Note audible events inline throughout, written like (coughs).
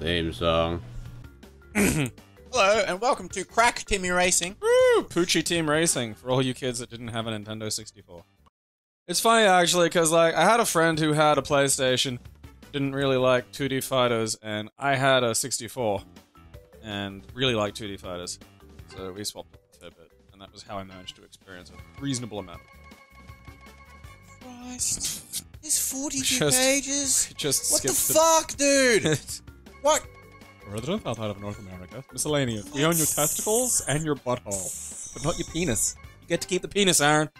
Theme song. (coughs) Hello, and welcome to Crack Timmy Racing. Woo! Poochie Team Racing for all you kids that didn't have a Nintendo 64. It's funny actually, because like I had a friend who had a PlayStation, didn't really like 2D fighters, and I had a 64, and really liked 2D fighters. So we swapped a fair bit, and that was how I managed to experience a reasonable amount. Christ. There's 42 (laughs) Just- pages. (laughs) Just What the skipped fuck, dude? (laughs) what? Resident outside of North America. Miscellaneous. We own your testicles and your butthole, but not your penis. You get to keep the penis, Aaron.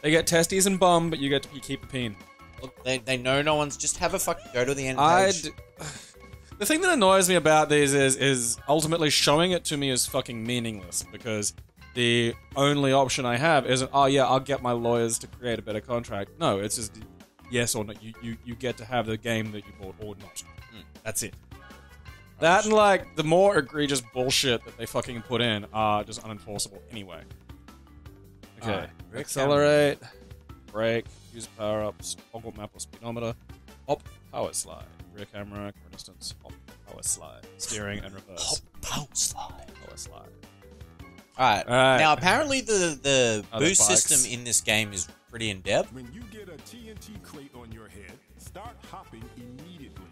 They get testes and bum, but you get to keep the peen. Look, they, they know no one's. Just have a fucking go to the end I. page. (sighs) The thing that annoys me about these is is ultimately showing it to me is fucking meaningless because the only option I have isn't oh yeah I'll get my lawyers to create a better contract. No, it's just yes or no. You you, you get to have the game that you bought or not. Hmm. That's it. That and like the more egregious bullshit that they fucking put in are just unenforceable anyway. Okay, Alright, accelerate, brake, use power ups, toggle map or speedometer, hop, power slide, rear camera, current distance, hop, power slide, steering and reverse, Power slide. power slide. Alright. Alright. Now, apparently, the, the oh, Are boost bikes? system in this game is pretty in depth. Head, start hopping immediately.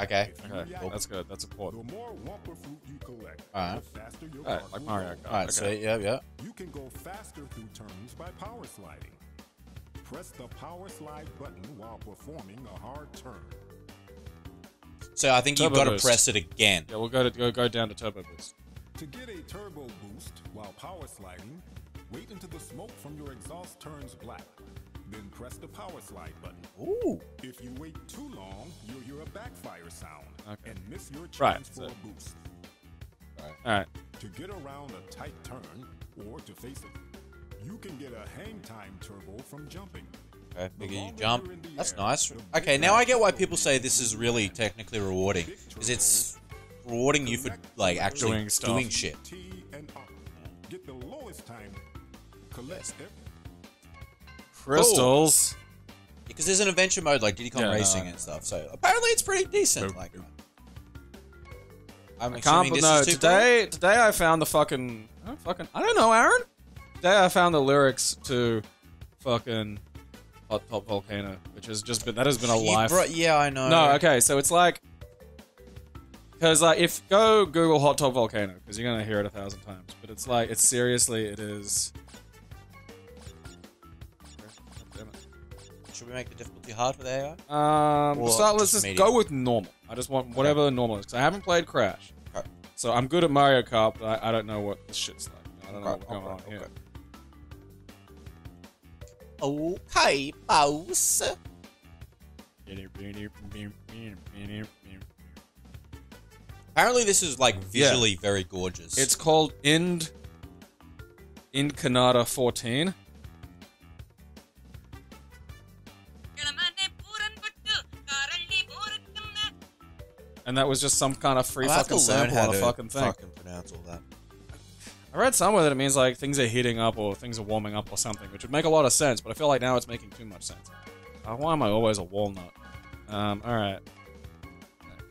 Okay. Okay, react, that's good. That's important. The more Wumpa fruit you collect, Alright. the faster your Alright, car like will Mario go. Kart. Alright, Okay. sweet. Yeah, yeah. You can go faster through turns by power sliding. Press the power slide button while performing a hard turn. So I think you've Turbo got to press it again. Yeah, we'll go to go go down to turbo boost. To get a turbo boost while power sliding, wait until the smoke from your exhaust turns black. Then press the power slide button. Ooh. If you wait too long, you'll hear a backfire sound Okay. and miss your chance Right, for so- a boost. All right. To get around a tight turn, or to face it, you can get a hang time turbo from jumping. Okay, The bigger you jump. you're in the That's air, nice. Okay, now I get why people say this is really technically rewarding. Big Because it's rewarding you for, like, actually Doing stuff. doing shit. T and up. Get the lowest time. Collect it. Crystals. Because there's an adventure mode like Diddy Kong Yeah, Racing I know. and stuff, so apparently it's pretty decent. Boop, Like. I'm I can't. assuming But this no, is two today today I found the fucking I don't fucking I don't know, Aaron. Today I found the lyrics to fucking Hot Top Volcano, which has just been that has been a You life. brought- yeah, I know. No, okay, so it's like because like if go Google Hot Top Volcano because you're gonna hear it a thousand times, but it's like it's seriously it is. Should we make the difficulty hard for the AI? Um, Or start, let's just just medium? go with normal. I just want whatever normal is. 'cause I haven't played Crash, Okay. so I'm good at Mario Kart, but I, I don't know what this shit's like. I don't know what's going on here. Okay, boss. Apparently, this is like visually very gorgeous. It's called Ind Ind Canada 14. And that was just some kind of free I'll have to fucking learn sample how on a to fucking thing. fucking pronounce all that. I read somewhere that it means like things are heating up or things are warming up or something, which would make a lot of sense, but I feel like now it's making too much sense. Uh, why am I always a walnut? Um, alright.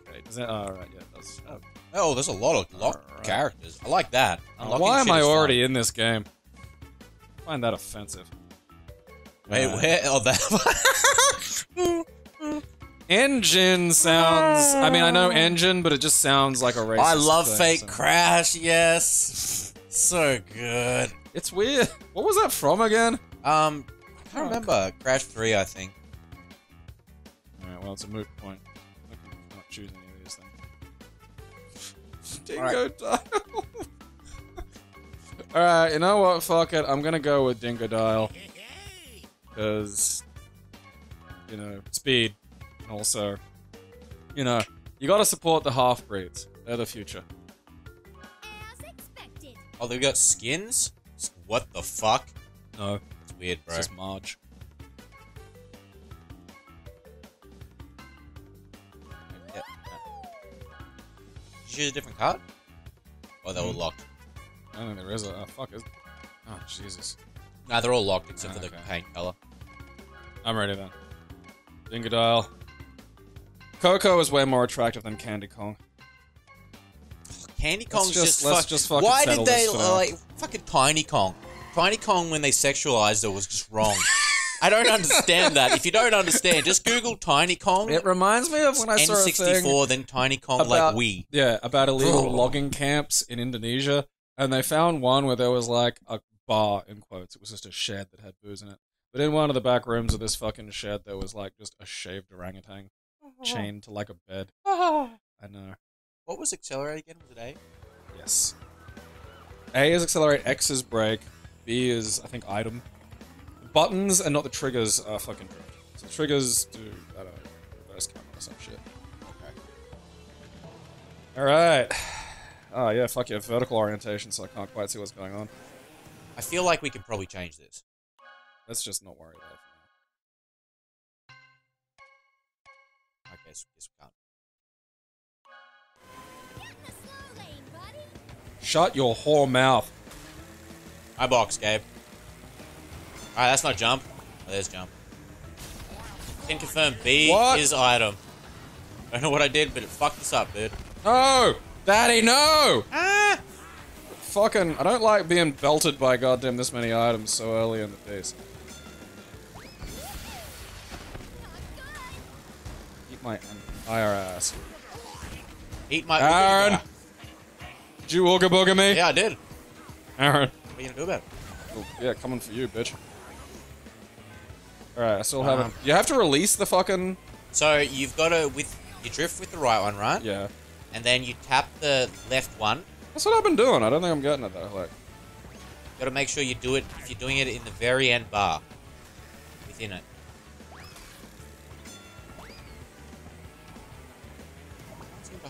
Okay, does that, oh, alright, yeah, it does. Oh, Oh, there's a lot of locked Alright. characters. I like that. Uh, why am I is fun. already in this game? I find that offensive. Wait, Uh, where? Oh, that. (laughs) (laughs) Engine sounds. I mean, I know engine, but it just sounds like a racist. I love thing, Fake so- Crash. Yes, so good. It's weird. What was that from again? Um, I can't remember. Crash Three, I think. Alright, well, it's a moot point. I'm not choosing any of these things. Dingo Alright. Dial. (laughs) Alright, you know what? Fuck it. I'm gonna go with Dingodile. Because, you know, speed. Also, you know, you gotta support the half breeds. They're the future. Oh, they got skins. What the fuck? No, It's weird, bro. it's just Marge. Yeah. Did you choose a different card? Oh, they were Hmm. locked. I don't think there is a. Oh, fuck. Is, oh, Jesus. Nah, they're all locked except Ah, for the okay. paint color. I'm ready then. Dingodile. Coco is way more attractive than Candy Kong. Candy Kong's just- just, let's fuck- just fucking Why settle did they this for now. like fucking Tiny Kong? Tiny Kong when they sexualized it was just wrong. (laughs) I don't understand that. If you don't understand, just Google Tiny Kong It reminds me of when I saw a thing N64, then Tiny Kong about like we. yeah about illegal logging camps in Indonesia, and they found one where there was like a bar in quotes. It was just a shed that had booze in it. But in one of the back rooms of this fucking shed, there was like just a shaved orangutan Uh-huh. chained to like a bed. Ah. I know. What was Accelerate again? Was it A? Yes. A is accelerate, X is brake, B is I think item. The buttons and not the triggers are fucking drift. So the triggers do I don't know, reverse camera or some shit. Alright. Oh yeah, fuck yeah, vertical orientation, so I can't quite see what's going on. I feel like we could probably change this. Let's just not worry about it I guess, guess we can't. Get in the slow lane, buddy. for now. Shut your whore mouth. I box, Gabe. Alright, that's not jump. Oh, there's jump. Can confirm B What? is item. I don't know what I did, but it fucked us up, dude. No! Daddy, no! Ah! Fucking, I don't like being belted by goddamn this many items so early in the piece. Eat my IRS. Eat my. Aaron! Did you ooga booga me? Yeah, I did. Aaron. What are you gonna do about it? Oh, yeah, coming for you, bitch. Alright, I still Um, haven't. You have to release the fucking. So you've got to with you drift with the right one, right? Yeah. And then you tap the left one. That's what I've been doing. I don't think I'm getting it though. Like, Got to make sure you do it if you're doing it in the very end bar. Within it.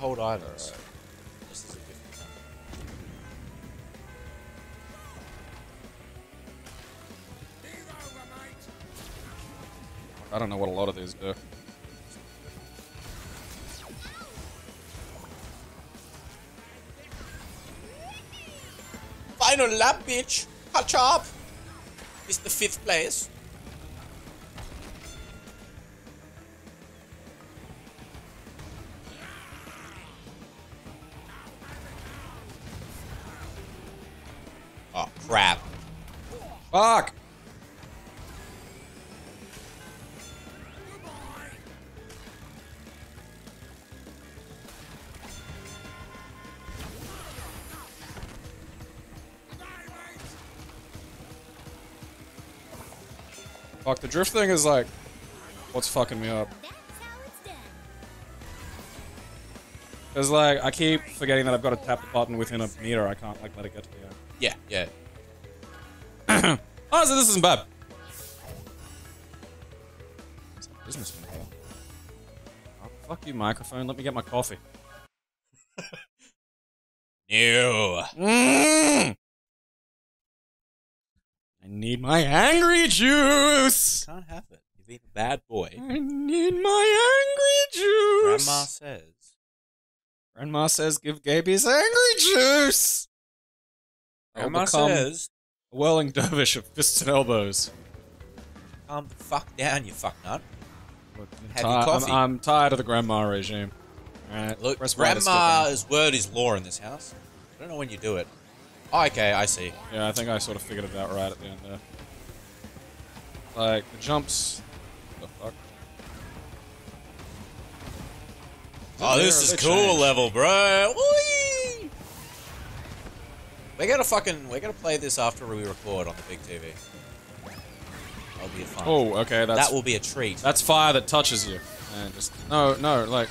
Hold items. This is a different. I don't know what a lot of these do. Final lap, bitch! Catch up! It's the fifth place. The drift thing is like, what's fucking me up? It's. Cause like, I keep forgetting that I've got to tap the button within a meter, I can't like let it get to the end. Yeah, yeah. (clears throat) Oh, so this isn't bad. It's a businessman here. Oh, fuck you, microphone. Let me get my coffee. (laughs) Ew. Mm. I need my angry juice. Bad boy. I need my angry juice. Grandma says. Grandma says, "Give Gaby's angry juice." Grandma says. a whirling dervish of fists and elbows. Calm the fuck down, you fuck nut. Look, I'm, Have your ti- I'm- I'm tired of the grandma regime. All right, Look, press Y to skip in. grandma's word is law in this house. I don't know when you do it. Oh, okay, I see. Yeah, I think I sort of figured it out right at the end there. Like, the jumps... Oh, this is cool changed. level, bro. Whee! We're gonna fucking we're gonna play this after we record on the big TV. That'll be fun. Oh, okay, that's... that will be a treat. That's fire that touches you. And just... No, no, like...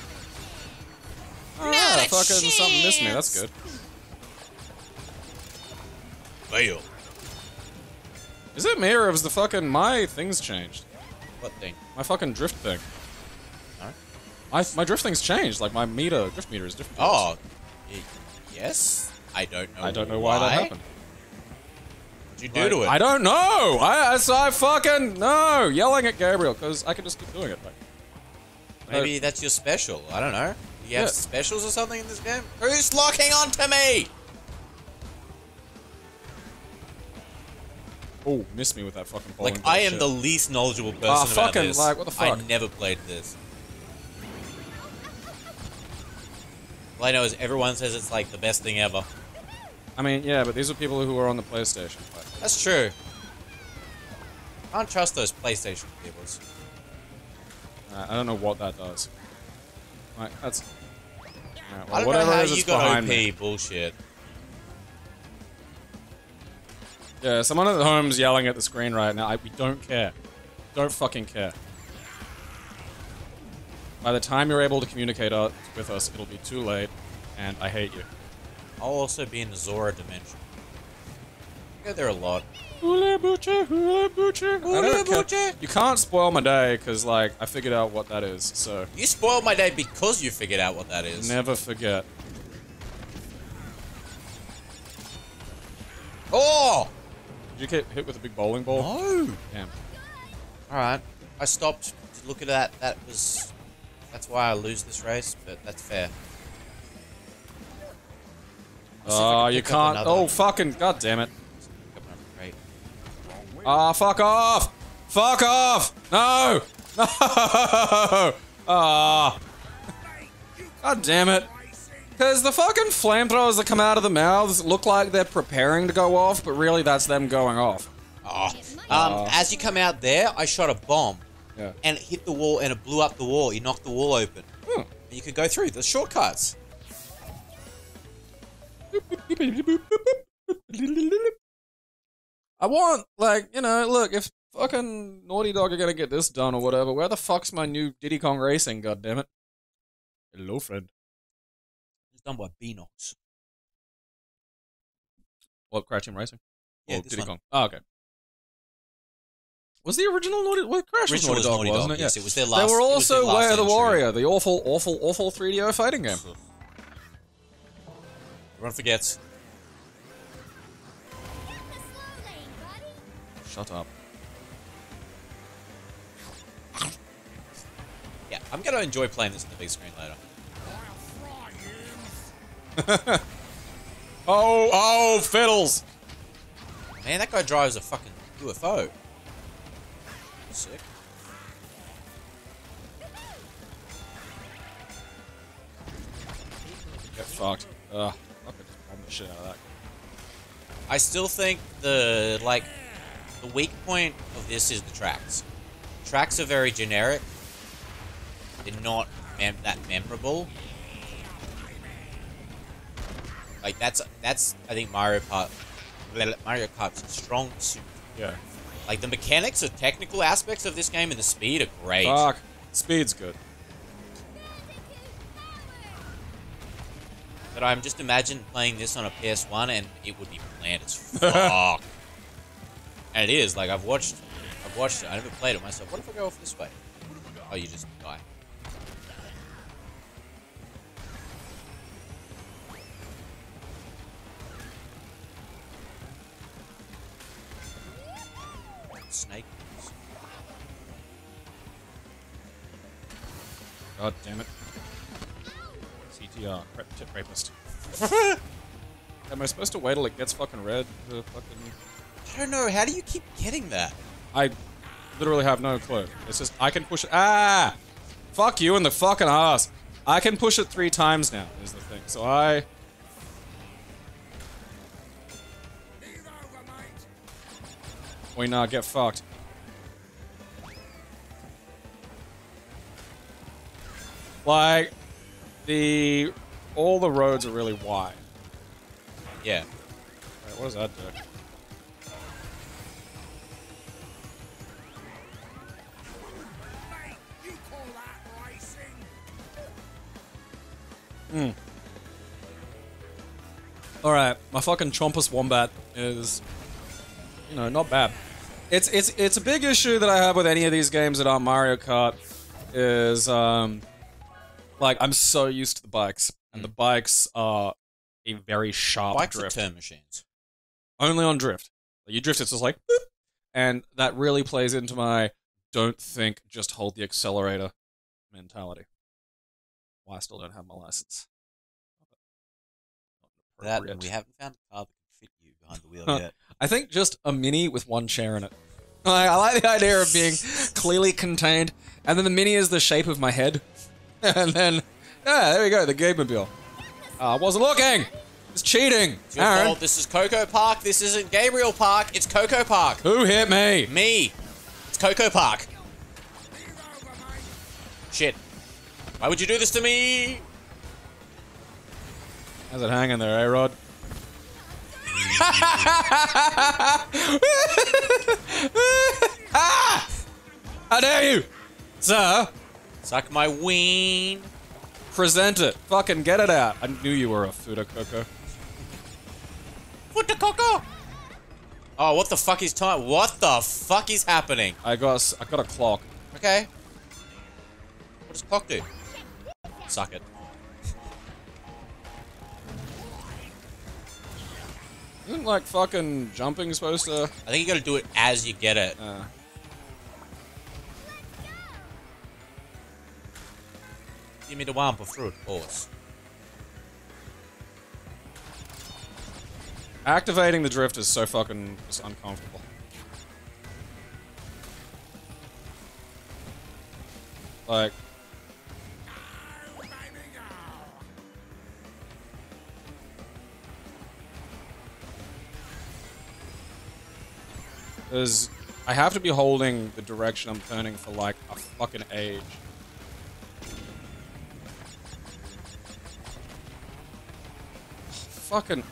Oh, yeah, fucking something missed me. That's good. Fail. Is it me or is the fucking... My thing's changed? What thing? My fucking drift thing. My, my drift thing's changed. Like, my meter, drift meter is different. Oh, y- yes. I don't know. I don't know why, that happened. What'd you do Like, to it? I don't know. I, I, so I fucking no yelling at Gabriel because I can just keep doing it. Like, Maybe that's your special. I don't know. You have Yeah. specials or something in this game? Who's locking onto me? oh, missed me with that fucking bowling. Like I am shit. the least knowledgeable person Ah, about fucking, this. like, what the fuck? I never played this. All I know is everyone says it's like the best thing ever. I mean, yeah, but these are people who are on the PlayStation. But That's true. I Can't trust those PlayStation people. uh, I don't know what that does. Like, that's. Alright, well, I don't whatever it is, you got behind me. bullshit. Yeah, someone at home's yelling at the screen right now. I, we don't care. Don't fucking care. By the time you're able to communicate with us, it'll be too late, and I hate you. I'll also be in the Zora dimension. I go there a lot. Hula butcher, hula butcher. Hula butcher. You can't spoil my day because, like, I figured out what that is. So You spoiled my day because you figured out what that is. never forget. Oh! Did you get hit with a big bowling ball? No! Damn. Alright. I stopped to look at that. That was. That's why I lose this race, but that's fair. Let's see if I Oh, can you can't. Oh, fucking. God damn it. pick up. Ah, fuck off! Fuck off! No! No! (laughs) Ah. God damn it. Because the fucking flamethrowers that come out of the mouths look like they're preparing to go off, but really that's them going off. Oh. Um, as you come out there, I shot a bomb. Yeah. And it hit the wall and it blew up the wall. You knocked the wall open. Hmm. And you could go through. The shortcuts. I want, like, you know, look, if fucking Naughty Dog are gonna get this done or whatever, where the fuck's my new Diddy Kong Racing, goddammit? Hello, friend. It's done by Beenox. What, Crash Team Racing? Yeah, or this Diddy one. Kong? Oh, okay. Was the original Naughty well, Crash was Original Naughty was Dog, Naughty wasn't Dog, it? yes, yeah. it was their last. They were was also Way of the. Warrior, the awful, awful, awful 3DO fighting game. Everyone forgets. In the slow lane, buddy. Shut up. Yeah, I'm gonna enjoy playing this on the big screen later. (laughs) Oh, oh, fiddles! Man, that guy drives a fucking UFO. Sick. Get fucked. Ugh. I could just bomb the shit out of that. I still think the like the weak point of this is the tracks. Tracks are very generic. They're not mem- that memorable. Like that's that's I think Mario Kart Mario Kart's strong suit. Yeah. Like the mechanics, the technical aspects of this game, and the speed are great. Fuck. Speed's good. But I'm just imagine playing this on a PS1 and it would be bland as (laughs) fuck. and it is. Like I've watched, I've watched it. I never played it myself. What if I go off this way? Oh, you just die. God damn it. CTR. Tip rapist. (laughs) Am I supposed to wait till it gets fucking red? to fucking... I don't know. How do you keep getting that? I literally have no clue. It's just, I can push it. Ah! Fuck you in the fucking ass. I can push it three times now, is the thing. So I. We not get fucked. Like, the. All the roads are really wide. Yeah. Wait, what does that do? All right, my fucking Chompus Wombat is, you know, not bad. It's it's it's a big issue that I have with any of these games that aren't Mario Kart. Is um, like I'm so used to the bikes, and the hmm. bikes are a very sharp Bikes are drift. turn machines. Only on drift. You drift, it's just like, boop, and that really plays into my don't think, just hold the accelerator mentality. Well, I still don't have my license. That and we haven't found a car that can fit you behind the wheel yet. I think just a mini with one chair in it. I, I like the idea of being (laughs) clearly contained, and then the mini is the shape of my head, (laughs) and then yeah, there we go, the Gabe Mobile. I wasn't looking. It's cheating. It's Aaron, fault. This is Coco Park. This isn't Gabriel Park. It's Coco Park. who hit me? Me. It's Coco Park. Shit. Why would you do this to me? How's it hanging there, eh, Rod? ah! (laughs) (laughs) How dare you, sir? Suck my ween. Present it. Fucking get it out. I knew you were a Fuda Coco. What the coco? Oh, what the fuck is time? What the fuck is happening? I got, I got a clock. Okay. What does clock do? Suck it. Isn't like fucking jumping supposed to? I think you gotta do it as you get it. Uh, Give me the Wumpa fruit, horse. activating the drift is so fucking just uncomfortable. Like, Because I have to be holding the direction I'm turning for like a fucking age. Fucking.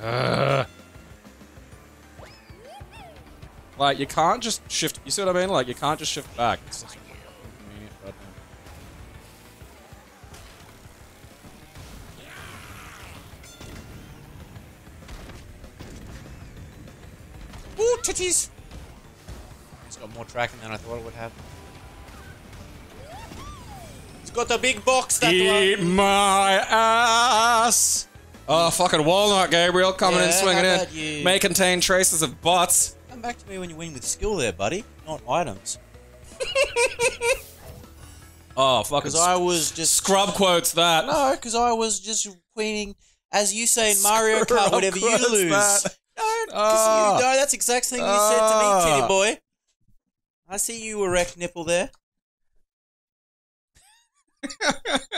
Ugh. Like you can't just shift. You see what I mean? Like you can't just shift back. It's goddamn- Ooh, titties! It's got more tracking than I thought it would have. Got the big box that Eat my ass. Oh, fucking walnut, Gabriel, coming in, swinging in. you? May contain traces of butts. Come back to me when you win with skill there, buddy. Not items. (laughs) Oh, fucking Because I was just... scrub quotes that. No, because I was just queening, as you say in (laughs) Mario Kart, whatever you lose. that. No, Ah. you, no, that's the exact thing you said to Ah. me, titty boy. I see you erect nipple there.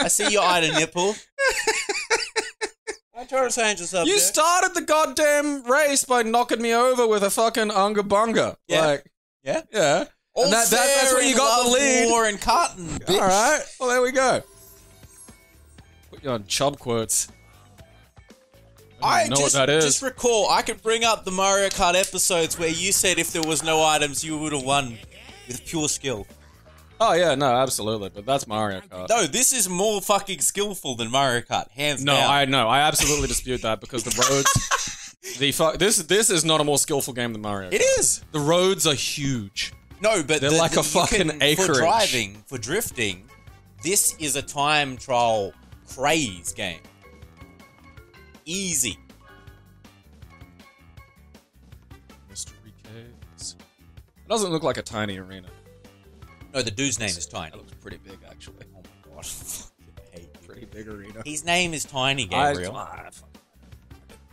I see your eye to nipple. I try to change this up You there. started the goddamn race by knocking me over with a fucking unga bunga. Yeah. Like, yeah? yeah. All And that- that- that's where you got the lead. War and cotton, bitch. All right. Well, there we go. Put you on chub quotes. I know what just, that is. just recall, I could bring up the Mario Kart episodes where you said if there was no items, you would have won with pure skill. Oh yeah, no, absolutely. But that's Mario Kart. No, this is more fucking skillful than Mario Kart, hands No, down. I know. I absolutely dispute that because the roads, (laughs) the fu- this this is not a more skillful game than Mario. It Kart. is. The roads are huge. No, but They're the- like the- a fucking can- acreage. For driving, for drifting, this is a time trial craze game. Easy. Mystery caves. It doesn't look like a tiny arena. No, the dude's name is Tiny. It looks pretty big, actually. Oh my god. (laughs) I hate you. Pretty big arena. His name is Tiny Gabriel. I,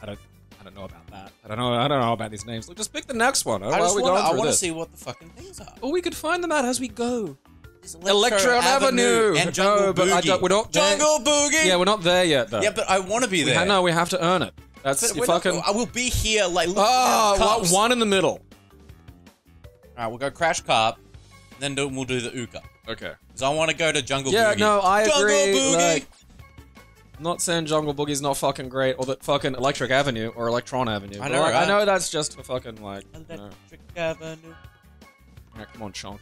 I don't. I don't know about that. I don't know. I don't know about these names. Look, just pick the next one. I Why just we going I through want to this? see what the fucking things are. Well, we could find them out as we go. There's Electron Avenue. and Jungle No, but I Boogie. don't- we're not there. Jungle Boogie. Yeah, we're not there yet, though. Yeah, but I want to be there. no, we have to earn it. That's But you we're not- fucking. I will be here like. looking ah, Oh, cups. one in the middle. All right, we'll go Crash Cup, then do, we'll do the Uka. Okay. Because I want to go to Jungle Yeah, Boogie. no, I Jungle agree. Boogie. Like, not saying Jungle Boogie's not fucking great, or that fucking Electric Avenue or Electron Avenue. I know, like, I know that's just for fucking like. You know, Electric Avenue. yeah, come on, chunk.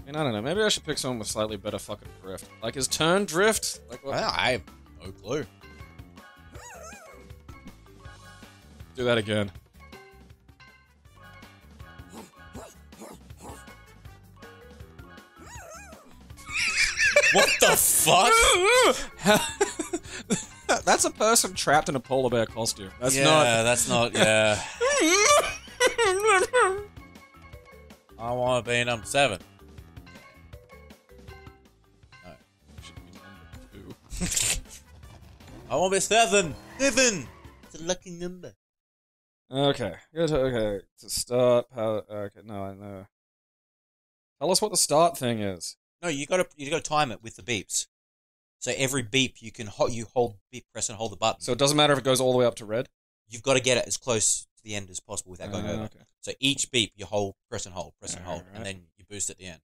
I mean, I don't know. Maybe I should pick someone with slightly better fucking drift. Like his turn drift. Like, what? Well, I have no clue. do that again. What the fuck? (laughs) That's a person trapped in a polar bear costume. That's yeah, not. that's not. Yeah, (laughs) I want to be number seven. No, should be number two. (laughs) I want to be seven. Seven. It's a lucky number. Okay. Good. Okay. To start. How? Okay. No, I know. Tell us what the start thing is. No, you got to you got to time it with the beeps. So every beep you can hold, you hold, beep, press and hold the button. So it doesn't matter if it goes all the way up to red. you've got to get it as close to the end as possible without going Uh, over. okay. So each beep you hold, press and hold, press and hold, Alright. and then you boost at the end.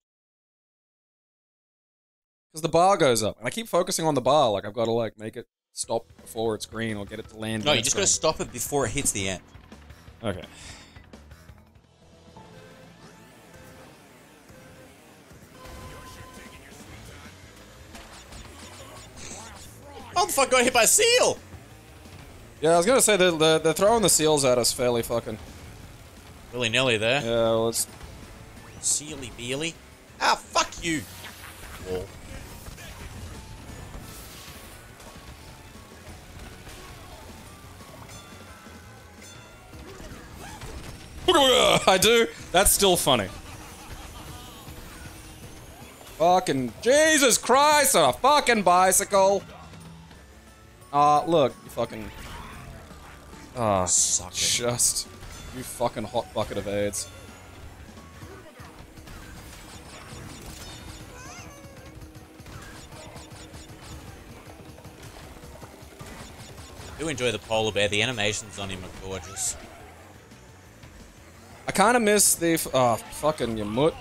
Because the bar goes up, and I keep focusing on the bar. Like I've got to like make it stop before it's green or get it to land. No, when you it's just got to stop it before it hits the end. Okay. The fuck got hit by a seal! Yeah, I was gonna say they're, they're, they're throwing the seals at us fairly fucking. Willy nilly there. Yeah, well, it's Sealy beely. Ah, fuck you! Wall. (laughs) I do. That's still funny. Fucking Jesus Christ on a fucking bicycle. Ah, look, you fucking. Ah, Suck it. just you fucking hot bucket of AIDS. do enjoy the polar bear. The animations on him are gorgeous. I kind of miss the f- oh fucking Yamut.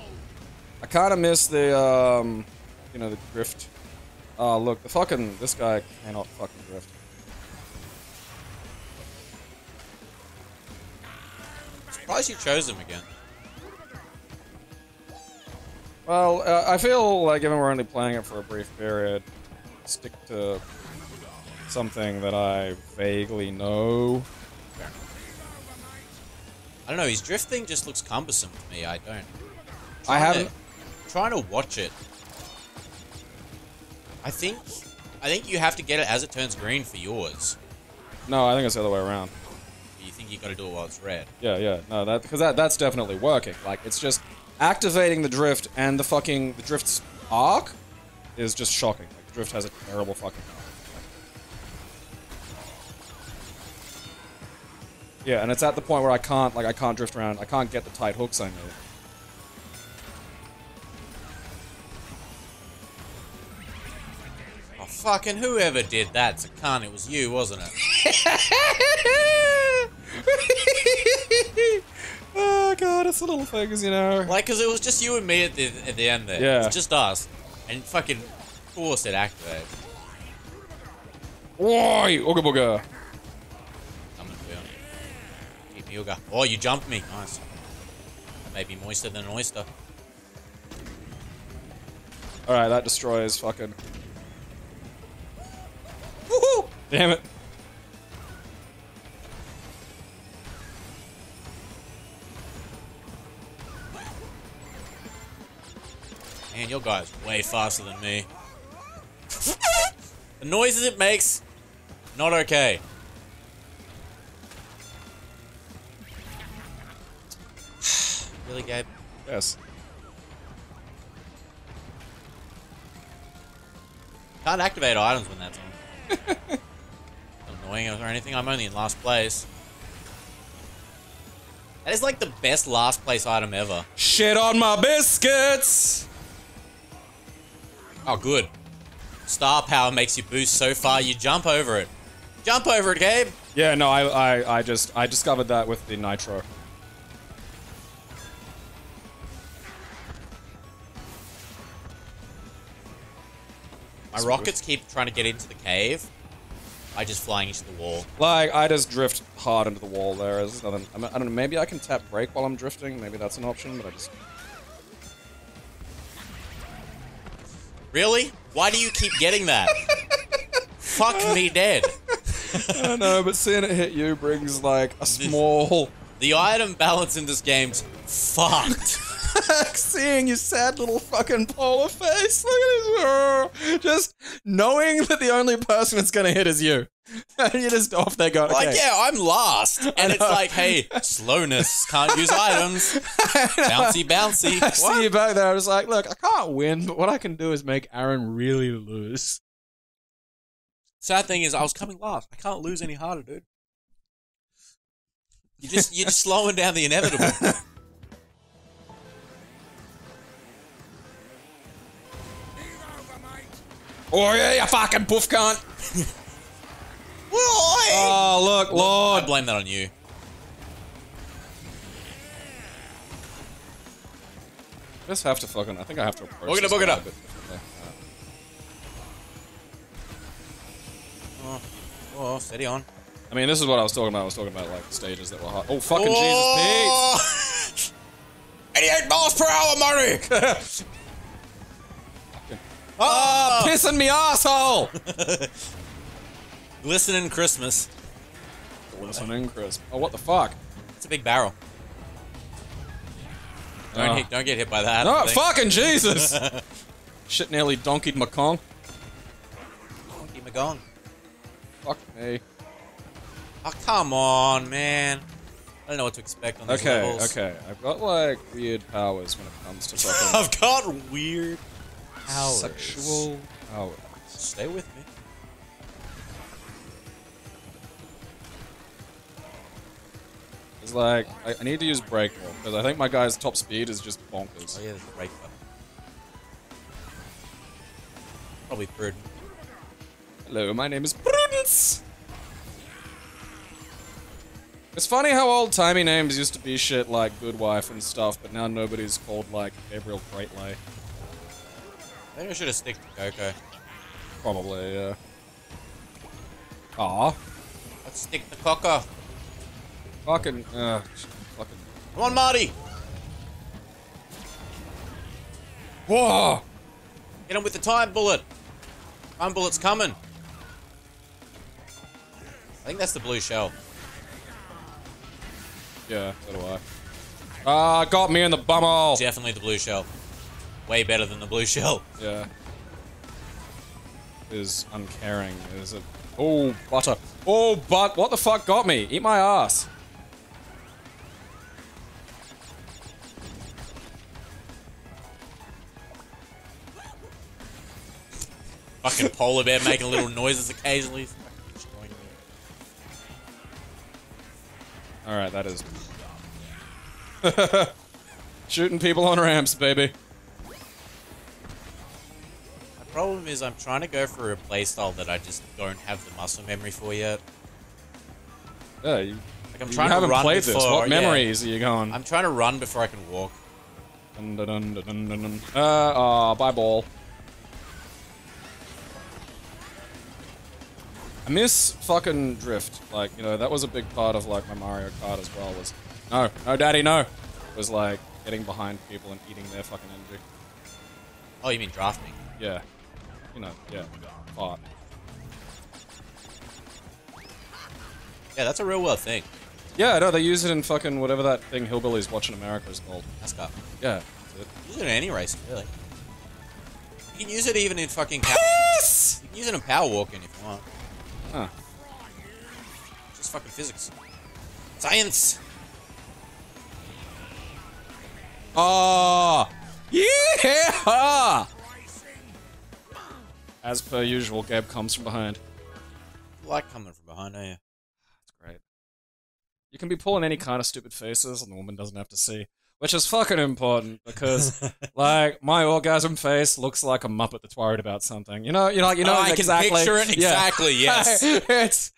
I kind of miss the um, you know the drift. Oh look, the fucking this guy cannot fucking drift. Surprised you chose him again. Well, uh, I feel like given we're only playing it for a brief period, stick to something that I vaguely know. I don't know. His drifting just looks cumbersome to me. I don't. I Trying haven't. to- trying to watch it. I think. I think you have to get it as it turns green for yours. No, I think it's the other way around. You think you got to do it while it's red. Yeah, yeah, no, that because that that's definitely working. Like it's just activating the drift and the fucking the drift's arc is just shocking. Like the drift has a terrible fucking arc. Yeah, and it's at the point where I can't like I can't drift around. I can't get the tight hooks I need. Fucking whoever did that's a cunt. It was you, wasn't it? (laughs) oh god, it's the little things, you know. Like, cause it was just you and me at the at the end there. Yeah. It was just us, and fucking force it activate. Oi, ooga booga. I'm gonna Keep me. Oh, you jumped me. Nice. Maybe moister than an oyster. All right, that destroys fucking. Woohoo! Damn it. Man, your guy's way faster than me. (laughs) the noises it makes, not okay. (sighs) really, Gabe? Yes. Can't activate items when that's on. Annoying or anything. I'm only in last place. That is like the best last place item ever. Shit on my biscuits. Oh, good. Star power makes you boost so far you jump over it. Jump over it, Gabe. Yeah, no, I, I, I just, I discovered that with the nitro. My rockets keep trying to get into the cave. I just flying into the wall. Like, I just drift hard into the wall there. There's nothing. I, don't know. Maybe I can tap brake while I'm drifting. Maybe that's an option. But I just. Really? Why do you keep getting that? (laughs) Fuck me dead. I don't know, but seeing it hit you brings like a small. The item balance in this game's fucked. Seeing your sad little fucking polar face. Look at this. Just knowing that the only person that's gonna hit is you. (laughs) And you're just off there going, Like, okay. yeah, I'm last. (laughs) And it's like, hey, slowness, can't use (laughs) items. Bouncy, bouncy. I see you back there. I was like, look, I can't win, but what I can do is make Aaron really lose. Sad thing is, I was coming last. I can't lose any harder, dude. You just you're just slowing down the inevitable. Oh yeah, you fucking poof cunt. Why? Oh look, Lord. I Lord. blame that on you. Just have to fucking. I think I have to approach. Boog it this up, boog it up. bit. Oh, oh, steady on. I mean, this is what I was talking about. I was talking about like stages that were hot. Oh fucking Oh! Jesus, (laughs) 88 miles per hour, Murray! (laughs) Oh! Ah, pissing me asshole. (laughs) Glistening Christmas. Listening, Chris. Oh, what the fuck? It's a big barrel. Don't, Oh. hit, don't get hit by that. No, fucking Jesus! (laughs) Shit nearly donkeyed my Kong. Me going. Fuck me. Oh, come on, man. I don't know what to expect on these Okay, levels. okay. I've got like weird powers when it comes to (laughs) fucking I've got weird powers. sexual powers. Stay with me. It's like I, I need to use break more because I think my guy's top speed is just bonkers. Oh yeah, there's a break button. Probably prudent. Hello, my name is Prudence. It's funny how old-timey names used to be shit like Good Wife and stuff, but now nobody's called like Gabriel Greatley. Maybe I should have stick to Coco. Probably, yeah. Aw, Let's stick the Coco. fucking, uh, fucking. Come on, Marty. Whoa! Get him with the time bullet. Time bullet's coming. I think that's the blue shell. Yeah, so do I. Ah, got me in the bumhole. Definitely the blue shell. Way better than the blue shell. Yeah. Is uncaring. Is it? Oh, butter. Oh, but what the fuck got me? Eat my ass. Fucking polar bear making little noises occasionally. Fucking destroying me. All right, that is. (laughs) Shooting people on ramps, baby. The problem is I'm trying to go for a playstyle that I just don't have the muscle memory for yet. Yeah, you, Like I'm you trying to haven't run played before, this. What yeah. memories are you going? I'm trying to run before I can walk. Dun, dun, dun, dun, dun, dun. Uh, aw, bye ball. I miss fucking drift. Like, you know, that was a big part of like my Mario Kart as well. Was no, no, daddy, no. It Was like getting behind people and eating their fucking energy. Oh, you mean drafting? Yeah, you know, yeah, fart. Yeah, that's a real world thing. Yeah, no, they use it in fucking whatever that thing Hillbillies Watching America is called. NASCAR. Yeah. Use it in any race, really. You can use it even in fucking. Pow- you can use it in power walking if you want. Huh. Just fucking physics. Science. Ah, yeah. As per usual, Gabe comes from behind. You like coming from behind, don't you? That's great. You can be pulling any kind of stupid faces, and the woman doesn't have to see, which is fucking important because, (laughs) like, my orgasm face looks like a muppet that's worried about something. You know, you know, you know Oh, I can exactly. picture it (laughs) Yeah. exactly, (laughs) yes. it's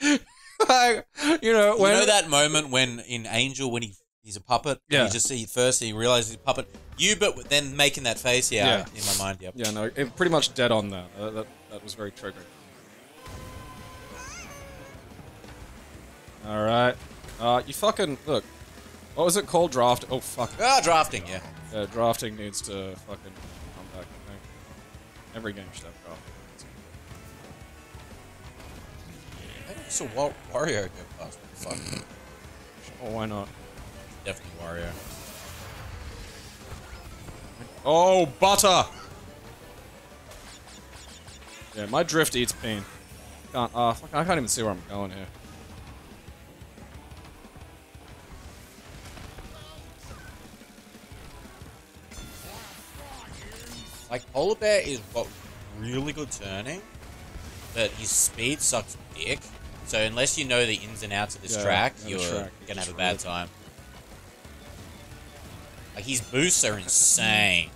like you know You know that moment when in Angel when he he's a puppet. Yeah. You just see first he realizes he's a puppet. You, but then making that face. Yeah. Yeah. In my mind. Yep. Yeah, no, it, pretty much dead on there. Uh, that, that was very triggering. All right. Uh, you fucking look. What was it called? Draft. Oh fuck. Ah, drafting. Yeah. Yeah, drafting needs to fucking come back. I think every game should have drafting. I think it's a Wa- Wario go past. Fuck. Oh, why not? Definitely Wario. Oh, butter. Yeah, my drift eats pain. Can't. Uh, I can't even see where I'm going here. Like Polar Bear is what really good turning, but his speed sucks dick. So unless you know the ins and outs of this Yeah, track, you're track gonna have a bad really- time. Like his boosts are insane.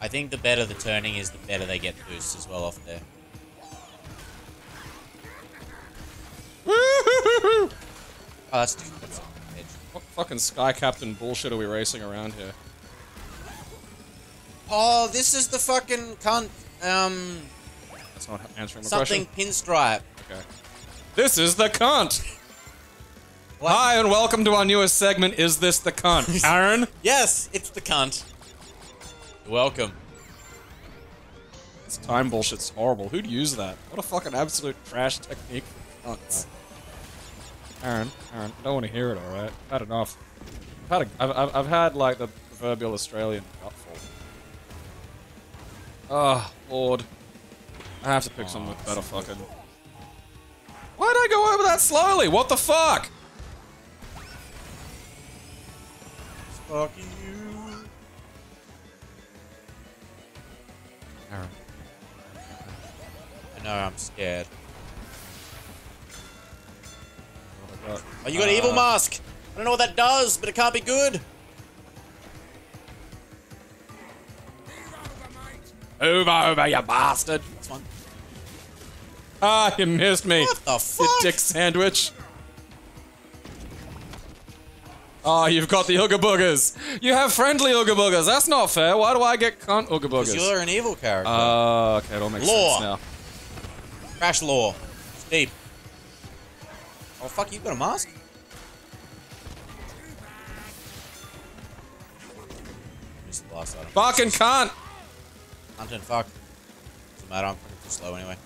I think the better the turning is, the better they get boosts as well off there. Oh, that's that's. What fucking Sky Captain bullshit are we racing around here? Oh, this is the fucking cunt. Um, That's not answering my something question. pinstripe. Okay. This is the cunt. What? Hi and welcome to our newest segment. Is this the cunt? (laughs) Aaron. Yes, it's the cunt. Welcome. This time bullshit's horrible. Who'd use that? What a fucking absolute trash technique for cunts. Aaron, Aaron, I don't want to hear it. All right, I've had enough. I've had, a, I've, I've, I've had like the proverbial Australian gutful. Oh ah, Lord, I have to pick something with better fucking. Why'd I go over that slowly? What the fuck? Fucking you. I know, I'm scared. what have I got? Oh, you got an evil mask. I don't know what that does, but it can't be good. Over, over, you bastard! Ah, you missed me. What the You fuck? dick sandwich. Oh, you've got the Ooga Boogers. You have friendly Ooga Boogers. That's not fair. Why do I get cunt Ooga Because Boogers? you're an evil character. Uh, okay, it all makes Law. sense now. Crash law. Steep. Oh, fuck, You've got a mask? Missed the last item. Fucking cunt! Hunting, fuck. Doesn't matter, I'm fucking too slow anyway.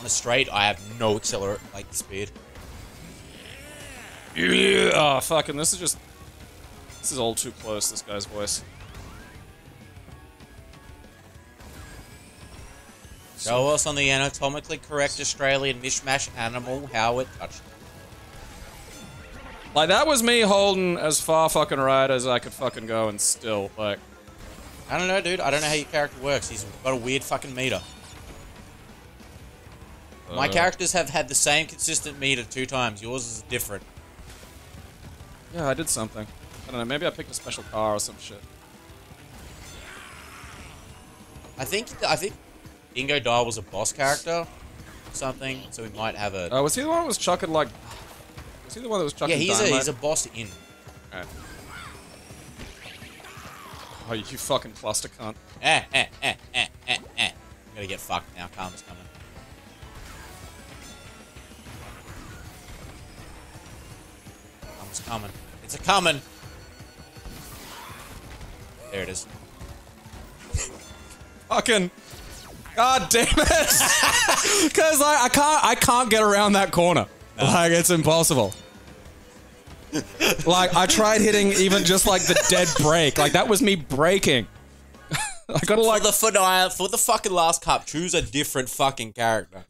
On a straight, I have no accelerate, like, speed. Yeah. Oh, fucking, this is just... This is all too close, this guy's voice. Show us on the anatomically correct Australian mishmash animal how it touched. Like, that was me holding as far fucking right as I could fucking go and still, like... I don't know, dude. I don't know how your character works. He's got a weird fucking meter. My uh, characters have had the same consistent meter two times. Yours is different. Yeah, I did something. I don't know, maybe I picked a special car or some shit. I think I think Dingodile was a boss character or something, so we might have a Uh, was he the one that was chucking, like... Was he the one that was chucking Yeah, he's a he's a boss in. Alright. Oh, you fucking cluster cunt. Eh, eh, eh, eh, eh, eh. I'm gonna get fucked now. Karma's coming. Karma's coming. It's a coming. There it is. Fucking. God damn it! (laughs) Because I, I can't I can't get around that corner. Like it's impossible. like I tried hitting even just like the dead break. Like that was me breaking. (laughs) I gotta like For the no, for the fucking last cup, choose a different fucking character.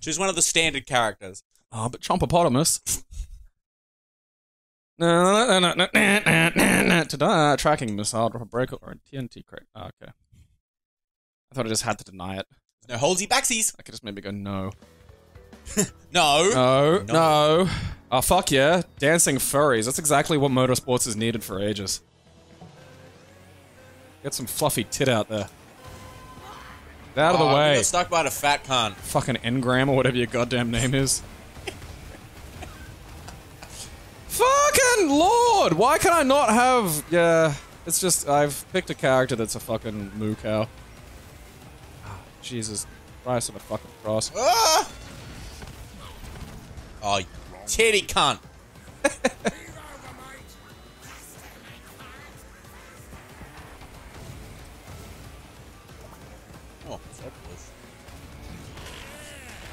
Choose one of the standard characters. Oh, but Chompopotamus. No, no, no, no, no, tracking missile, drop a breaker or a TNT crate. Oh, okay. I thought I just had to deny it. No holdsy backsies. I could just maybe go no. No. No, No. no. Oh, fuck yeah. Dancing furries. That's exactly what motorsports has needed for ages. Get some fluffy tit out there. Get out of the way. stuck by the fat cunt. Fucking engram or whatever your goddamn name is. Fucking lord! Why can I not have. Yeah. It's just. I've picked a character that's a fucking moo cow. Ah, Jesus Christ on a fucking cross. Ah! Oh, titty cunt. (laughs) oh.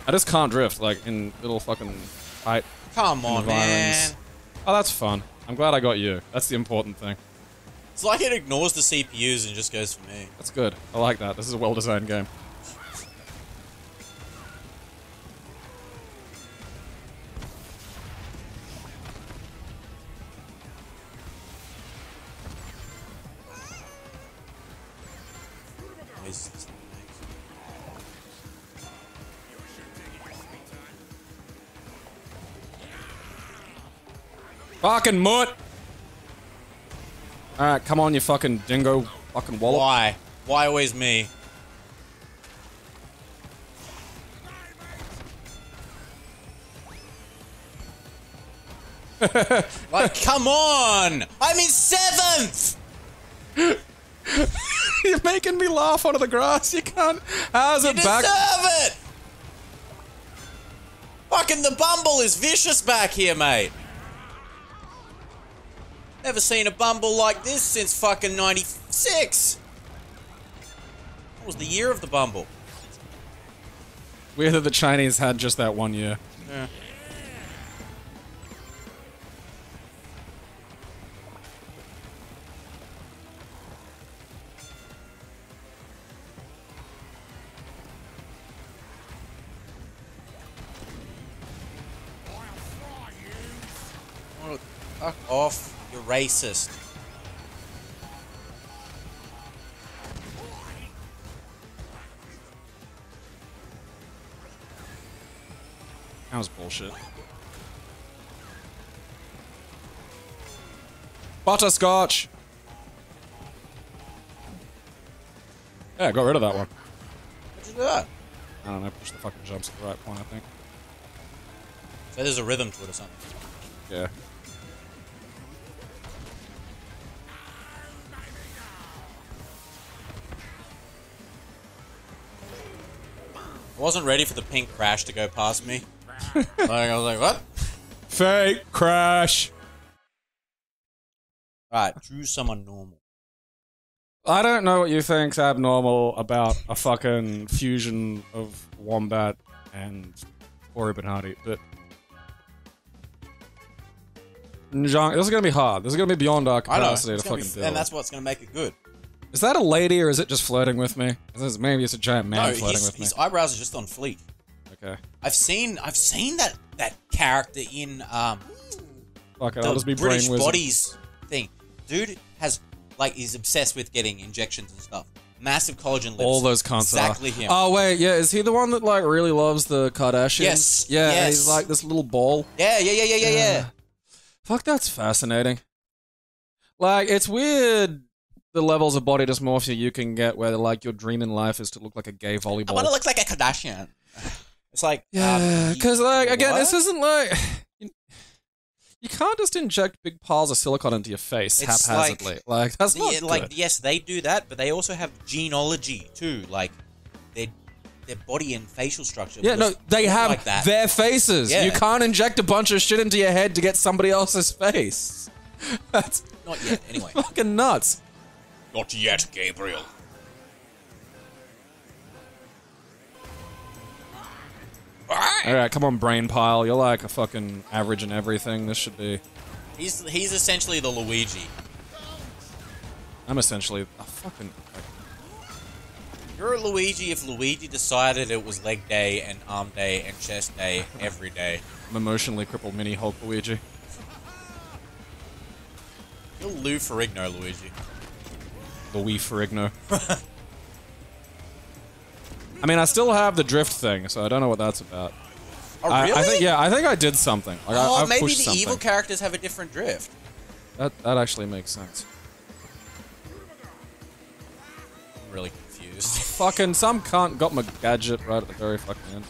I just can't drift, like, in little fucking tight Come on, man. Oh, that's fun. I'm glad I got you. That's the important thing. It's like it ignores the CPUs and just goes for me. That's good. I like that. This is a well-designed game. Fucking mutt! Alright, come on, you fucking dingo fucking wallop. Why? Why always me? (laughs) like, come on! I'm in seventh! (laughs) You're making me laugh out of the grass. You can't. How's it You back? deserve it! Fucking the Bumble is vicious back here, mate. Never seen a Bumble like this since fucking 96. What was the year of the Bumble? Weird that the Chinese had just that one year. Yeah. Fuck off, racist. That was bullshit. Butterscotch! Yeah, got rid of that one. What'd you do that? I don't know, push the fucking jumps at the right point, I think. So there's a rhythm to it or something. Wasn't ready for the pink crash to go past me. (laughs) like, I was like, what? Fake crash! Right, drew someone normal. I don't know what you think's abnormal about a fucking fusion of Wombat and Cory Bernardi, but. This is gonna be hard. This is gonna be beyond our capacity to fucking be, deal. and that's what's going to make it good. Is that a lady or is it just flirting with me? Maybe it's a giant man no, flirting his, with me. his eyebrows are just on fleek. Okay. I've seen I've seen that that character in um Fuck it, the I'll just be British brain bodies thing. Dude has like he's obsessed with getting injections and stuff. Massive collagen lips. All those are. Exactly him. Oh wait, yeah, is he the one that like really loves the Kardashians? Yes, Yeah, yes. he's like this little ball. yeah, yeah, yeah, yeah, yeah, yeah. Fuck, that's fascinating. Like, it's weird the levels of body dysmorphia you can get where like your dream in life is to look like a gay volleyball. I want to look like a Kardashian. (sighs) It's like yeah, um, because like again, what? this isn't like (sighs) you, you can't just inject big piles of silicon into your face It's haphazardly. Like, that's not Yeah, like yes, they do that, but they also have genealogy too. Like their their body and facial structure. Yeah, no, they have like that. their faces. Yeah. You can't inject a bunch of shit into your head to get somebody else's face. (laughs) That's Not yet, anyway. (laughs) fucking nuts. Not yet, Gabriel. All right, come on, brain pile. You're like a fucking average in everything. This should be. He's he's essentially the Luigi. I'm essentially a fucking. You're a Luigi if Luigi decided it was leg day and arm day and chest day every day. I'm emotionally crippled mini Hulk Luigi. You're Lou Ferrigno, Luigi. Louis Ferrigno. I mean, I still have the drift thing, so I don't know what that's about. Oh, I, really? I think, yeah, I think I did something. Like, Oh, I've maybe the something. evil characters have a different drift. That that actually makes sense. I'm really confused. (laughs) Fucking some cunt got my gadget right at the very fucking end.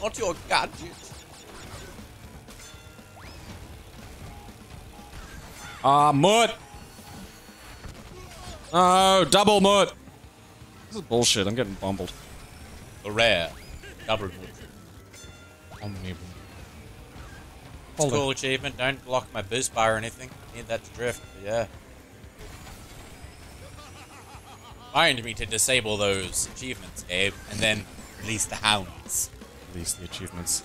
Not your gadget. Ah, mutt. Oh, double mutt. This is bullshit. I'm getting bumbled. The rare. Double move. It's Hold cool achievement. Don't block my boost bar or anything. Need that to drift, but yeah. Find me to disable those achievements, Abe, and then release the hounds. Release the achievements.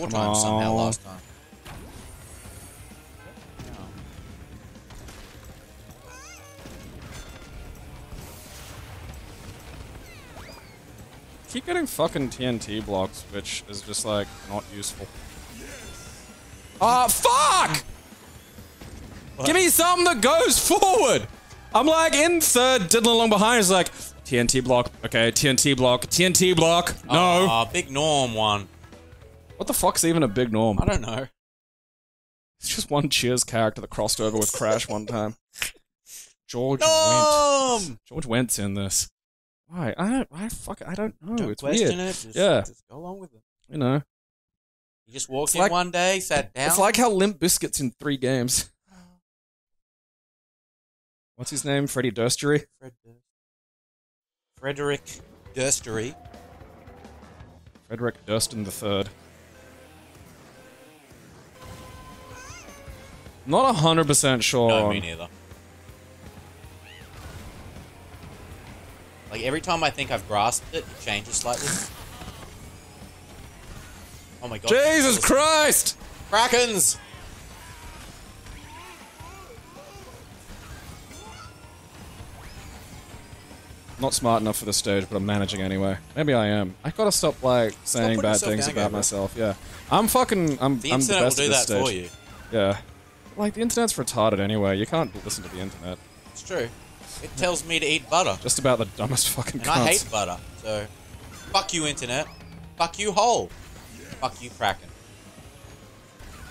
Four Come times somehow last time. Keep getting fucking TNT blocks, which is just like not useful. Ah, fuck! Give me something that goes forward. I'm like in third, diddling along behind. It's like TNT block. Okay, TNT block. TNT block. No. Aw, big Norm one. What the fuck's even a big norm? I don't know. It's just one Cheers character that crossed over with Crash one time. George. Norm! George Wendt's in this. Why? I don't. I fuck. I don't know. Don't it's question weird. it. Just, Yeah. just go along with it. You know, You just walked It's in like- one day, sat down. it's like how Limp Bizkit's in three games. What's his name? Freddie Durstery. Fred Durst. Frederick Durstery. Frederick Durston the Third. Not hundred percent sure. No, me neither. Like every time I think I've grasped it, it changes slightly. Oh my god. Jesus Christ! Krakens! Not smart enough for the stage, but I'm managing anyway. Maybe I am. I gotta stop like saying putting bad things about myself. Yeah, I'm fucking. I'm. The I'm the internet will best do at this that stage. for you. Yeah. Like the internet's retarded anyway. You can't listen to the internet. It's true. It tells me to eat butter. Just about the dumbest fucking And cunts. I hate butter. So, fuck you, internet. Fuck you, hole. Fuck you, Kraken.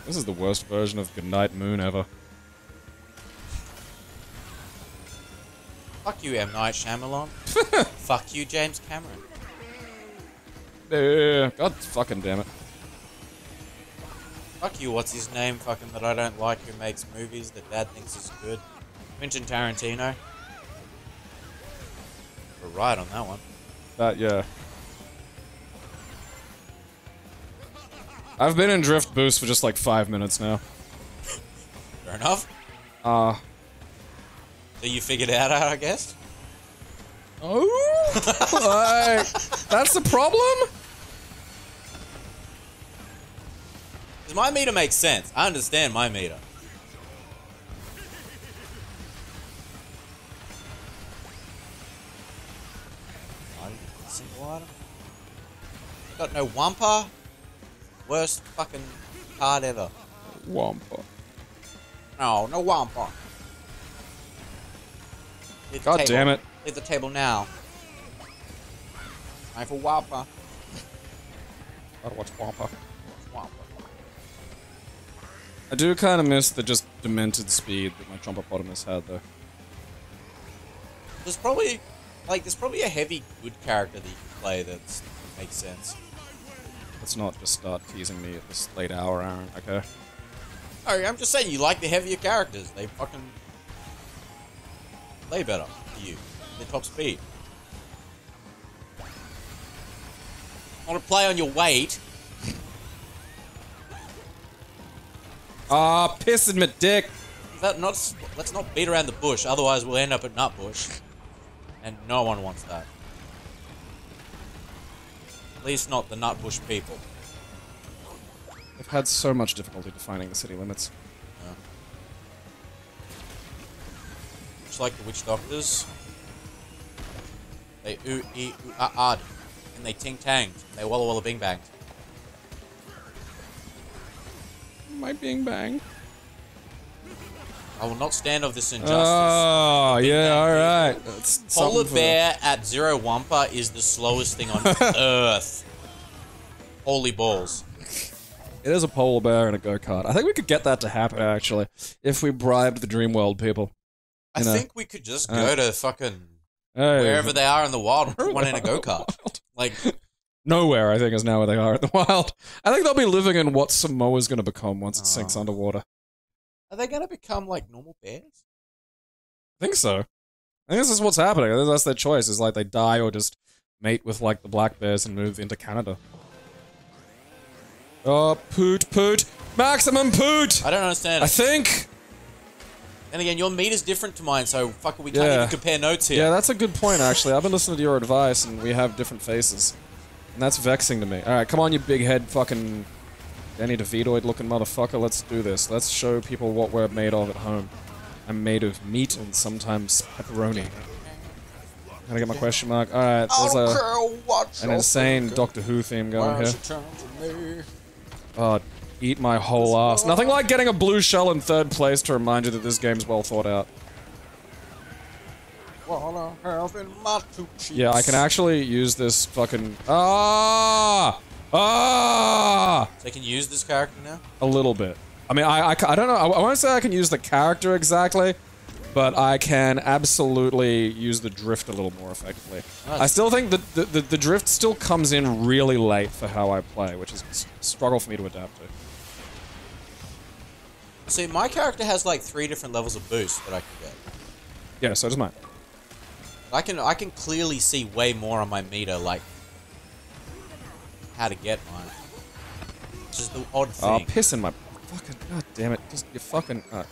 This is the worst version of Goodnight Moon ever. Fuck you, M. Night Shyamalan. (laughs) Fuck you, James Cameron. Yeah, God fucking damn it. Fuck you, what's his name fucking that I don't like who makes movies that dad thinks is good? Quentin Tarantino. We're right on that one. That yeah. I've been in Drift Boost for just like five minutes now. (laughs) Fair enough. Uh So you figured it out, I guess? oh, (laughs) like, that's the problem. Because my meter makes sense. I understand my meter. Single item. Got no Wumpa. Worst fucking card ever. Wumpa. No, no Wumpa. Leave God damn it. Leave the table now. Time for Wumpa. Gotta watch. Wumpa. I do kind of miss the just demented speed that my Trumpopotamus had, though. There's probably like there's probably a heavy good character that you can play that makes sense. Let's not just start teasing me at this late hour, Aaron. Okay. Oh, I'm just saying you like the heavier characters. They fucking play better for you. They're top speed. Want to play on your weight? Ah, pissing my dick. That not let's not beat around the bush. Otherwise, we'll end up at Nutbush, and no one wants that. At least not the Nutbush people. I've had so much difficulty defining the city limits. Just like the witch doctors. They ooh ee ooh ah ah, and they ting tanged, and they walla walla bing banged. My bing bang. I will not stand of this injustice. Oh, yeah, alright. That's Polar something for- bear at zero wumpa is the slowest thing on (laughs) earth. Holy balls. It is a polar bear and a go kart. I think we could get that to happen, actually, if we bribed the Dreamworld people. I know. think we could just Uh, go to fucking Hey, wherever they are in the wild and put one in a go kart. Like, Nowhere, I think, is now where they are in the (laughs) wild. I think they'll be living in what Samoa's going to become once it sinks Oh. underwater. are they going to become like normal bears? I think so. I think this is what's happening. I think that's their choice. Is like they die or just mate with like the black bears and move into Canada. Oh, poot, poot, maximum poot. I don't understand. I think. and again, your meat is different to mine, so fuck it, we can't Yeah. even compare notes here. Yeah, that's a good point. Actually, I've been listening to your advice, and we have different faces, and that's vexing to me. All right, come on, you big head, fucking Danny DeVitoid looking motherfucker. Let's do this. Let's show people what we're made of at home. I'm made of meat and sometimes pepperoni. Can I get my question mark? All right, oh, there's a, an insane. Doctor Who theme going here. don't you turn to me? Oh, eat my whole ass. Nothing like getting a blue shell in third place to remind you that this game's well thought out. I have in my two cheeks. Yeah, I can actually use this fucking. Ah! Ah! So I can use this character now? A little bit. I mean, I, I, I don't know. I, I won't say I can use the character exactly, but I can absolutely use the drift a little more effectively. I still think that the, the, the drift still comes in really late for how I play, which is a s- struggle for me to adapt to. See, my character has like three different levels of boost that I can get. Yeah, so does mine. I can I can clearly see way more on my meter, like how to get mine. Which is the odd Oh, thing. piss in my fucking. God damn it. Just you fucking. Uh,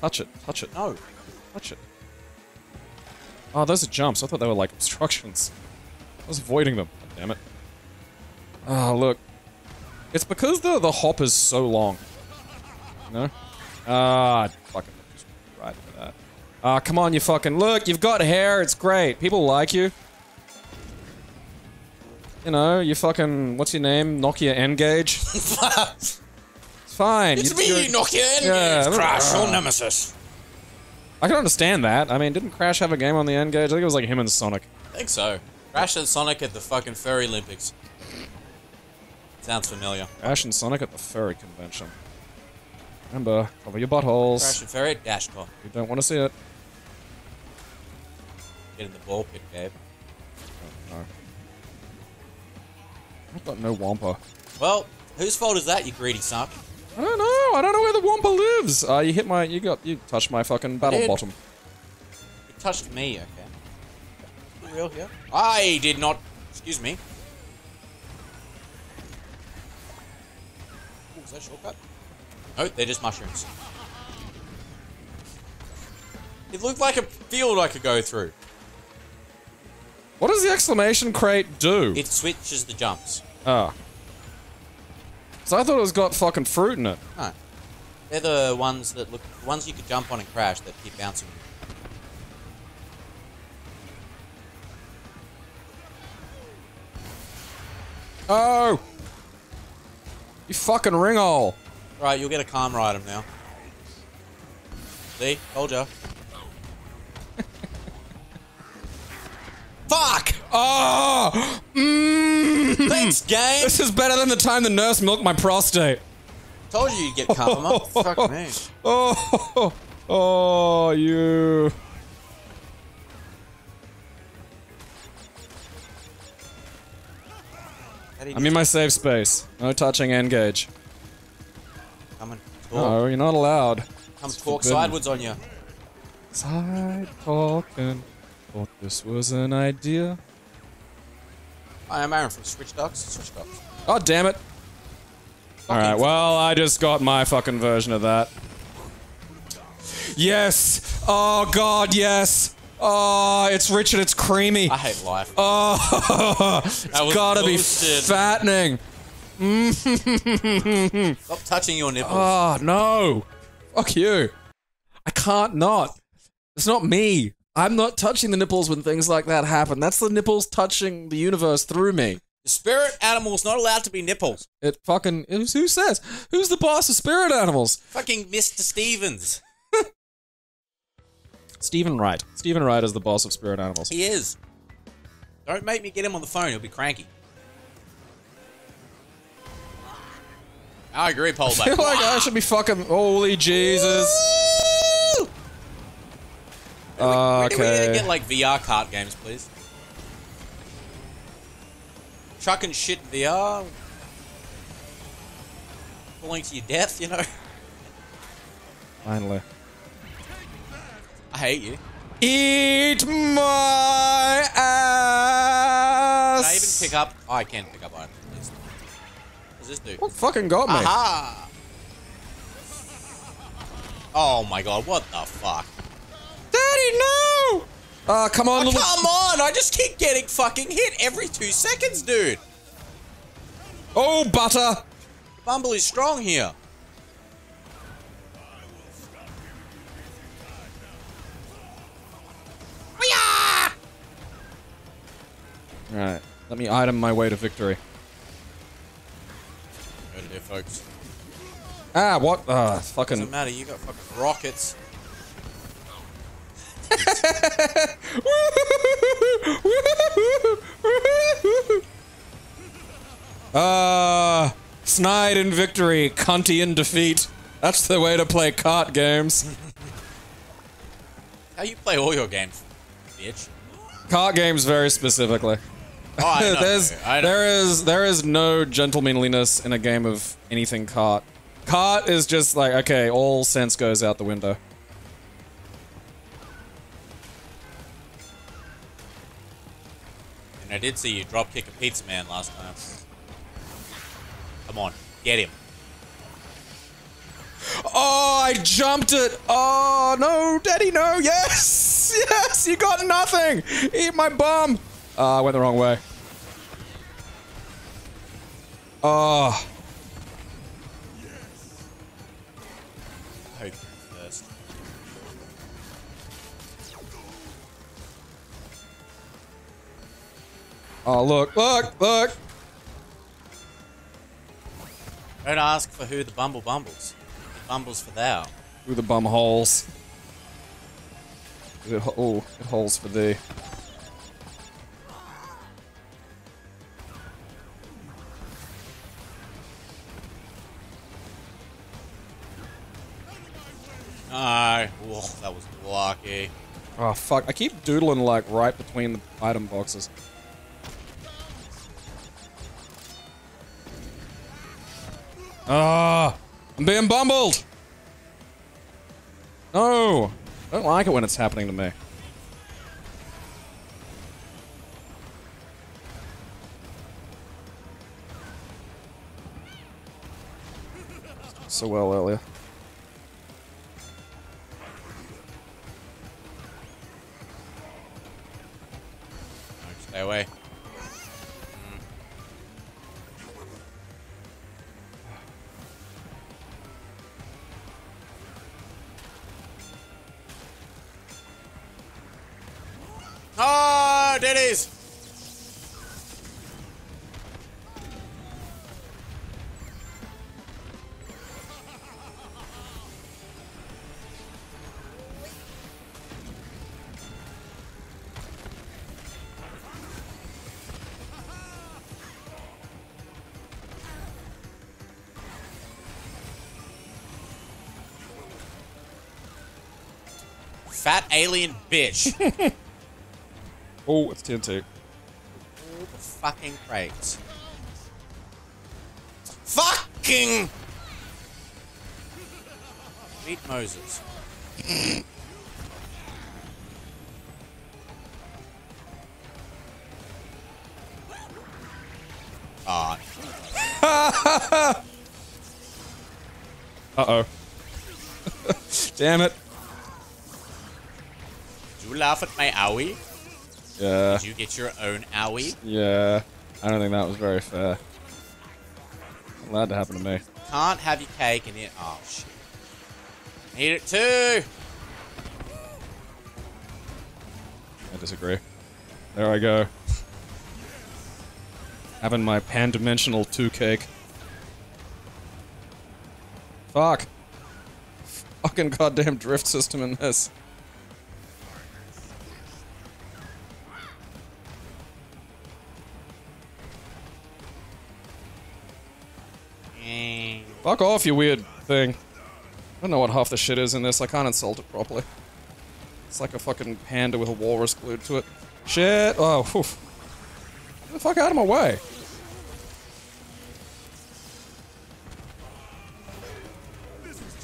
touch it. Touch it. no. Touch it. Oh, those are jumps. I thought they were like obstructions. I was avoiding them. God damn it. Oh, look. It's because the, the hop is so long. No. know? Ah, fucking just right for Ah, come on, you fucking. Look, you've got hair. It's great. People like you. You know, you fucking. What's your name? Nokia N-Gage? (laughs) It's fine. It's You- me, you're- Nokia, Yeah, it's Crash, your nemesis. I can understand that. I mean, didn't Crash have a game on the N-Gage? I think it was like him and Sonic. I think so. Crash and Sonic at the fucking Furry Olympics. Sounds familiar. Ash and Sonic at the furry convention. Remember, cover your buttholes. Crash and Furry at Dashcon. You don't want to see it. Get in the ball pit, Gabe. No. I've got no Wumpa. Well, whose fault is that, you greedy son? I don't know. I don't know where the Wumpa lives. Uh, you hit my. You got. You touched my fucking battle bottom. You touched me, okay. Real here? I did not. Excuse me. Ooh, is that a shortcut? No, they're just mushrooms. It looked like a field I could go through. What does the exclamation crate do? It switches the jumps. Ah. So I thought it was got fucking fruit in it. No. They're the ones that look, the ones you could jump on and crash that keep bouncing. Oh! You fucking ringhole. Right, you'll get a calmer item now. See? Told ya. Fuck! Oh! Mmm! Thanks, game! This is better than the time the nurse milked my prostate. Told you you'd get karma. (laughs) Fuck me. Oh, oh, you. You I'm in my safe space. No touching N-Gage. come and talk, No, you're not allowed. come it's talk forbidden. sideways on you. Side talking. Thought this was an idea. Hi, I'm Aaron from Switch Ducks. Switch Ducks. Oh, damn it. Alright, well, I just got my fucking version of that. Yes! Oh, God, yes! Oh, it's rich and it's creamy. I hate life. Oh, (laughs) it's gotta be fattening. Stop touching your nipples. Oh, no. Fuck you. I can't not. It's not me. I'm not touching the nipples when things like that happen. That's the nipples touching the universe through me. the spirit animal's not allowed to be nipples. It fucking. Who says? Who's the boss of spirit animals? Fucking Mr. Stevens. (laughs) Stephen Wright. Stephen Wright is the boss of spirit animals. He is. Don't make me get him on the phone. He'll be cranky. I agree, Paul. (laughs) I feel like I should be fucking. Holy Jesus. When do we Okay. get like VR kart games, please? Chucking shit in VR. Falling to your death, you know? Finally. I hate you. Eat my ass. Can I even pick up? Oh, I can pick up items, please. What's this do? What fucking got me? Aha! Oh my god, what the fuck? Daddy, no! Ah, come on, Oh, little. come on! I just keep getting fucking hit every two seconds, dude! Oh, butter! Bumble is strong here. Alright, let me item my way to victory. To there, folks. Ah, what? Ah, Doesn't matter, you got fucking rockets. Ah, snide in victory, cunty in defeat. That's the way to play cart games. How you play all your games, bitch? Cart games very specifically. Oh. (laughs) There's there is there is no gentlemanliness in a game of anything cart. Cart is just like okay, all sense goes out the window. And I did see you drop kick a pizza man last time. Come on, get him. Oh, I jumped it. Oh no, Daddy, no. Yes, (laughs) yes, you got nothing. Eat my bum. Ah, I went the wrong way. Oh, oh, look, look, look. Don't ask for who the bumble bumbles. The bumbles for thou. Who the bum holes. It, oh, it holes for thee. No. Whoa, that was lucky. Oh fuck! I keep doodling like right between the item boxes. Ah, I'm being bumbled. No, I don't like it when it's happening to me. So well earlier. Alien bitch. (laughs) Oh, it's TNT. All the fucking crates. Fucking! Meet Moses. (laughs) Ah, Uh oh. (laughs) Damn it. Laugh at my owie? Yeah. Did you get your own owie? Yeah. I don't think that was very fair. Allowed to happen to me. Can't have your cake and it. Oh shit. Eat it too. I disagree. There I go. Having my pan-dimensional two cake. Fuck. Fucking goddamn drift system in this. Fuck off, you weird thing. I don't know what half the shit is in this. I can't insult it properly. It's like a fucking panda with a walrus glued to it. Shit. Oh. Get the fuck out of my way.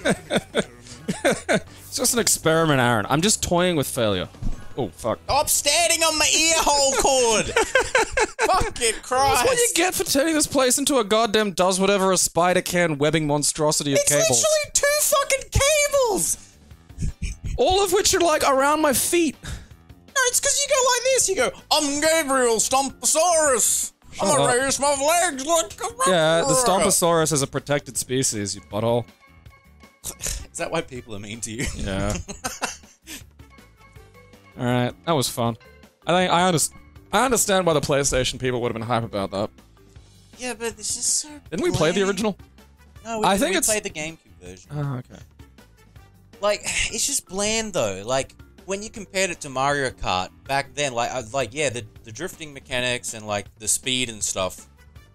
(laughs) it's just an experiment, Aaron. I'm just toying with failure. Oh, fuck. Stop standing on my ear hole cord. (laughs) Fucking Christ. That's what you get for turning this place into a goddamn does whatever a spider can webbing monstrosity of It's cables. literally two fucking cables. All of which are like around my feet. No, it's because you go like this. You go, I'm Gabriel Stomposaurus. I'm gonna raise my legs like a Yeah, the Stomposaurus is a protected species, you butthole. (laughs) Is that why people are mean to you? Yeah. (laughs) Alright, that was fun. I think I, under- I understand why the PlayStation people would have been hype about that. yeah, but it's just so. Didn't we play the bland. original? No, we, I think we it's- played the GameCube version. Oh, okay. Like, (sighs) it's just bland though. Like, when you compared it to Mario Kart back then, like I like yeah, the the drifting mechanics and like the speed and stuff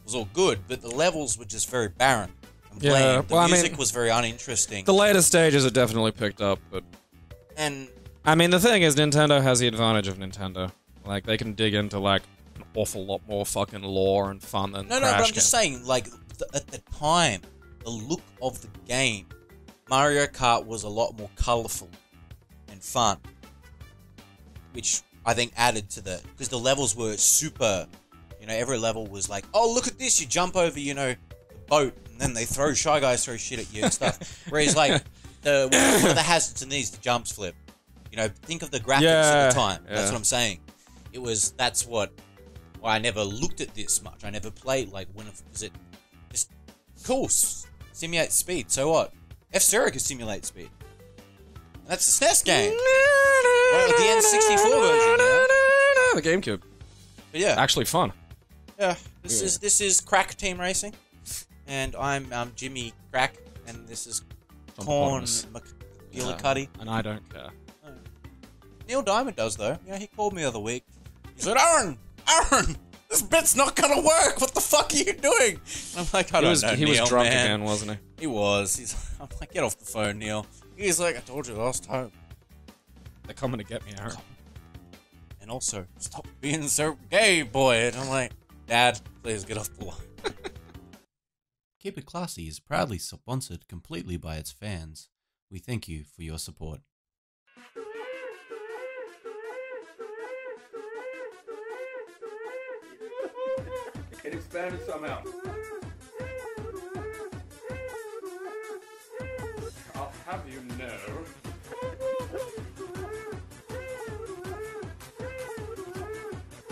was all good, but the levels were just very barren. And Yeah, bland. The well, I mean- music was very uninteresting. The later stages are definitely picked up, but and I mean, the thing is, Nintendo has the advantage of Nintendo. Like, they can dig into like an awful lot more fucking lore and fun than no, no, Crash but I'm can. just saying, like th- at the time, the look of the game, Mario Kart was a lot more colorful and fun, which I think added to the because the levels were super. You know, every level was like, oh, look at this! You jump over, you know, the boat, and then they throw shy guys throw shit at you and stuff. (laughs) Whereas like the what are the hazards in these? The jumps flip. You know, think of the graphics Yeah, at the time. That's what I'm saying. It was that's what why I never looked at this much. I never played like when was it just cool simulate speed. So what? F Zero can simulate speed. And that's the SNES game. Well, the N64 version, yeah. The GameCube. But yeah, Actually fun. yeah. This Yeah. is this is Crack Team Racing, and I'm um, Jimmy Crack, and this is Corn. McGillicuddy. And I don't care. Neil Diamond does though. Yeah, he called me the other week. He said, "Aaron, Aaron, this bit's not gonna work. What the fuck are you doing?" I'm like, "I He don't was, know." he Neil, was drunk man. again, wasn't he? He was. He's. (laughs) I'm like, "Get off the phone, Neil." He's like, "I told you last time." They're coming to get me, Aaron. And also, stop being so gay, boy. And I'm like, Dad, please get off the line. (laughs) Keep It Classy is proudly sponsored completely by its fans. We thank you for your support. It expanded somehow. I'll have you know